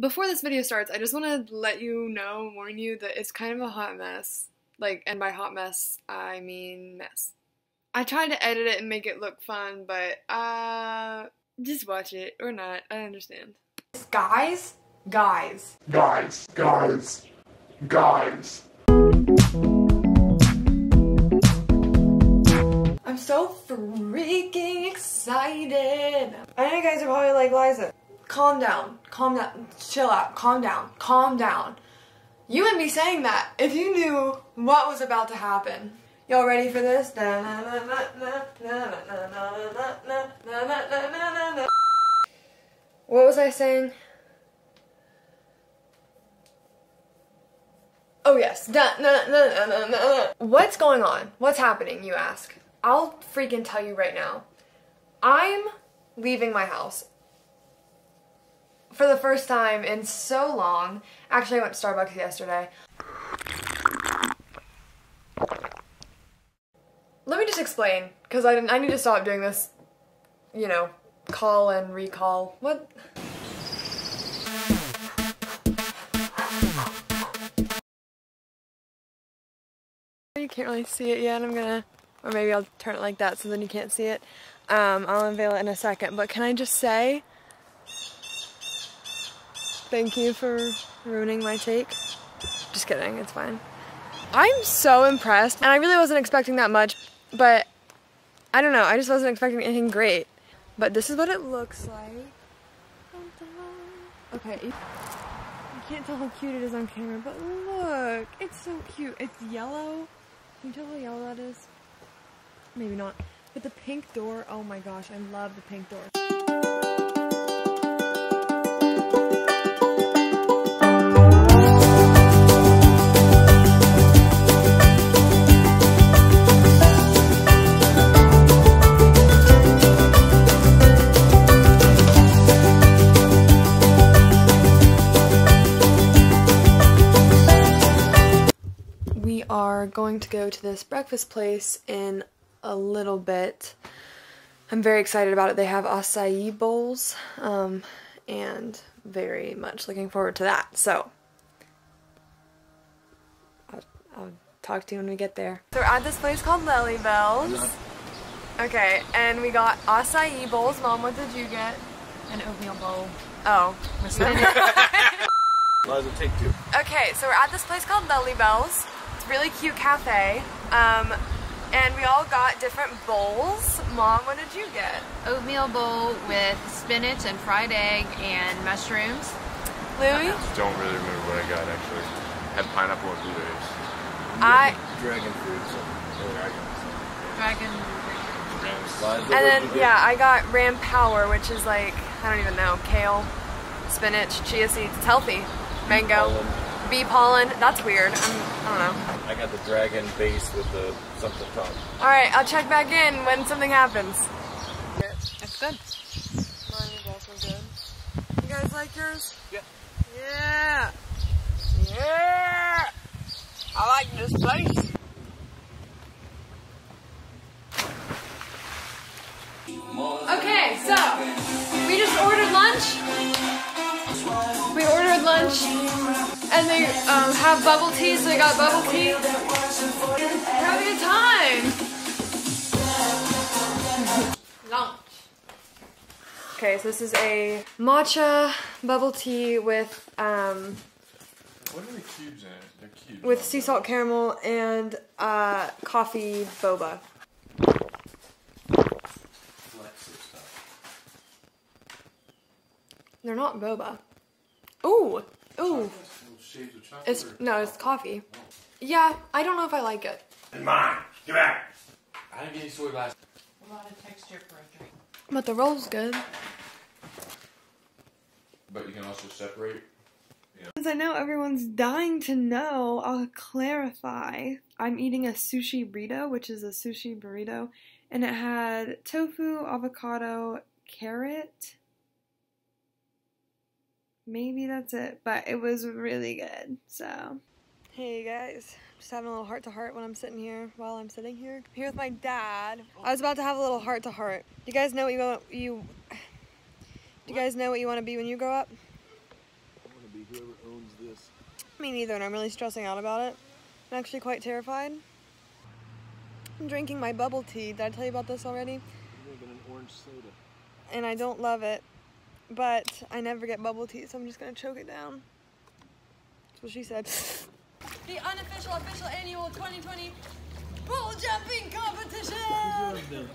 Before this video starts, I just want to let you know, warn you that it's kind of a hot mess. Like, and by hot mess, I mean mess. I tried to edit it and make it look fun, but, uh, just watch it or not. I understand. Guys, guys. Guys, guys, guys. I'm so freaking excited. I know you guys are probably like, Liza, calm down, calm down, chill out, calm down, calm down. You wouldn't be saying that if you knew what was about to happen. Y'all ready for this? What was I saying? Oh yes. What's going on? What's happening, you ask? I'll freaking tell you right now. I'm leaving my house for the first time in so long. Actually, I went to Starbucks yesterday. Let me just explain, because I, I need to stop doing this, you know, call and recall. What? You can't really see it yet. I'm gonna, or maybe I'll turn it like that so then you can't see it. Um, I'll unveil it in a second. But can I just say, thank you for ruining my take. Just kidding, it's fine. I'm so impressed, and I really wasn't expecting that much, but I don't know, I just wasn't expecting anything great. But this is what it looks like. Okay, you can't tell how cute it is on camera, but look, it's so cute. It's yellow. Can you tell how yellow that is? Maybe not. But the pink door, oh my gosh, I love the pink door. We are going to go to this breakfast place in a little bit. I'm very excited about it. They have acai bowls, um, and very much looking forward to that. So, I'll, I'll talk to you when we get there. So we're at this place called Lily Bells. Okay, and we got acai bowls. Mom, what did you get? An oatmeal bowl Oh, with spinach. Liza, take two. Okay, so we're at this place called Belly Bells. It's a really cute cafe. Um, and we all got different bowls. Mom, what did you get? oatmeal bowl with spinach and fried egg and mushrooms. Louis? Don't really remember what I got actually. Had pineapple and blueberries. I Dragon fruit. So Dragon. Liza, and then yeah, I got Ram Power, which is like I don't even know, kale, spinach, chia seeds. It's healthy. Mango, pollen. Bee pollen. That's weird. I'm, I don't know. I got the dragon base with the something top. All right, I'll check back in when something happens. It's good. Mine is also good. You guys like yours? Yeah. Yeah. Yeah. I like this place. And they um, have bubble tea, so we got bubble tea. We're having a time. Lunch. Okay, so this is a matcha bubble tea with um, What are the cubes in it? They're cubes. with sea salt caramel and uh, coffee boba. They're not boba. Ooh, ooh. It's no, it's coffee. Yeah, I don't know if I like it. Mine, get back. I didn't get any soy last. A lot of texture for a drink. But the roll's good. But you can also separate. Since I know everyone's dying to know, I'll clarify. I'm eating a sushi burrito, which is a sushi burrito, and it had tofu, avocado, carrot. Maybe that's it, but it was really good. So, hey guys, just having a little heart to heart when I'm sitting here. While I'm sitting here, I'm here with my dad. I was about to have a little heart to heart. You guys know what you want? You. Do you guys know what you want to be when you grow up? I want to be whoever owns this. Me neither, and I'm really stressing out about it. I'm actually quite terrified. I'm drinking my bubble tea. Did I tell you about this already? I'm drinking an orange soda. And I don't love it, but I never get bubble tea, so I'm just gonna choke it down. That's what she said. The unofficial, official annual 2020 bull jumping competition!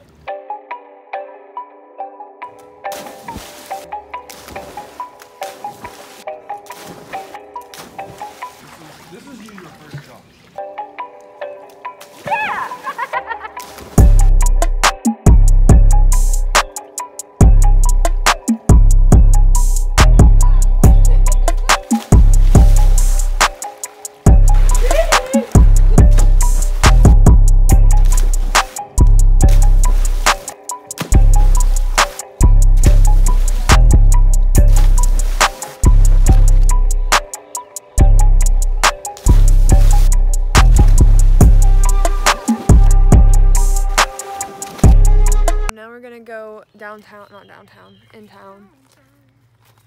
Downtown, not downtown, in town.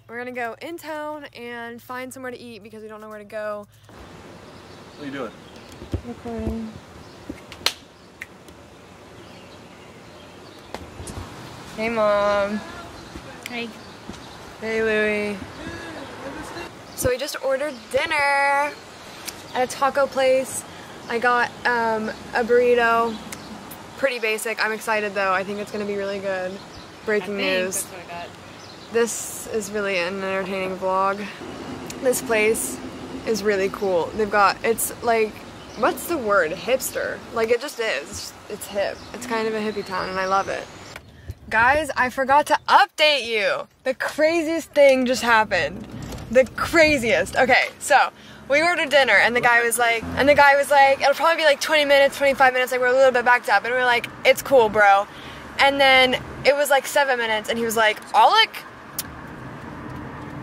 We're gonna go in town and find somewhere to eat because we don't know where to go. What are you doing? Recording. Hey, mom. Hey. Hey, Louie. So we just ordered dinner at a taco place. I got um, a burrito. Pretty basic. I'm excited though. I think it's gonna be really good. Breaking news. This is really an entertaining vlog. This place is really cool. They've got, it's like, what's the word? Hipster. Like it just is. It's hip. It's kind of a hippie town and I love it. Guys, I forgot to update you. The craziest thing just happened. The craziest. Okay, so we ordered dinner and the guy was like, and the guy was like, it'll probably be like 20 minutes, 25 minutes, like we're a little bit backed up. And we are like, it's cool, bro. And then it was like seven minutes and he was like, Alec?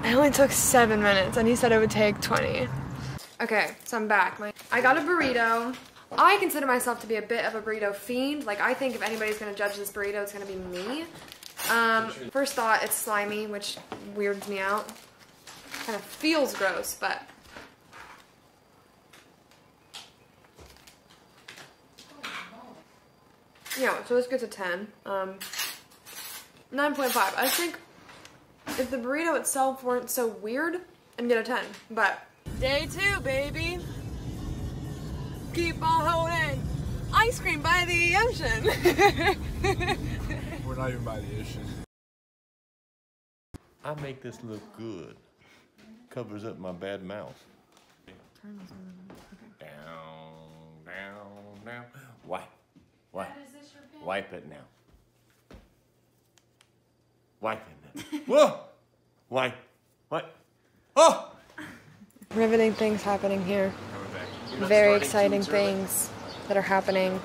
It only took seven minutes and he said it would take 20. Okay, so I'm back. My, I got a burrito. I consider myself to be a bit of a burrito fiend. Like, I think if anybody's gonna judge this burrito, it's gonna be me. Um, first thought, it's slimy, which weirds me out. Kind of feels gross, but. Yeah, so this gets a 10. Um, 9.5. I think if the burrito itself weren't so weird, I'd get a 10. But day two, baby. Keep on holding. Ice cream by the ocean. We're not even by the ocean. I make this look good. Covers up my bad mouth. Down, down, down. Wipe, wipe. Wipe it now. Wipe it now. Whoa! Wipe, What? Oh! Riveting things happening here. Coming back. You're not Very exciting too early. things that are happening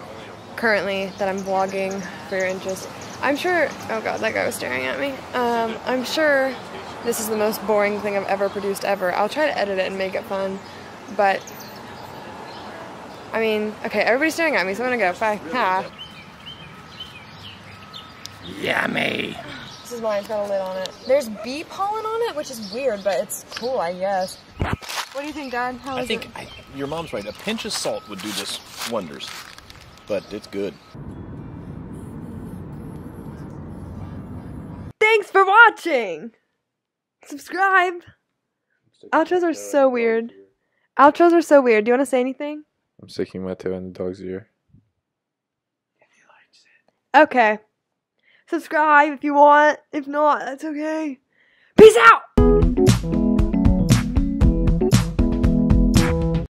currently that I'm vlogging for your interest. I'm sure, oh god, that guy was staring at me. Um, I'm sure this is the most boring thing I've ever produced ever. I'll try to edit it and make it fun, but I mean, okay, everybody's staring at me, so I'm gonna go. Bye. Ha. Yummy! This is mine, it's got a lid on it. There's bee pollen on it, which is weird, but it's cool, I guess. What do you think, Dad? How is I think it? I, your mom's right. A pinch of salt would do this wonders. But it's good. Thanks for watching! Subscribe! Outros are so weird. Outros are so weird. Do you want to say anything? I'm sticking my toe in the dog's ear. Okay. Subscribe if you want. If not, that's okay. Peace out!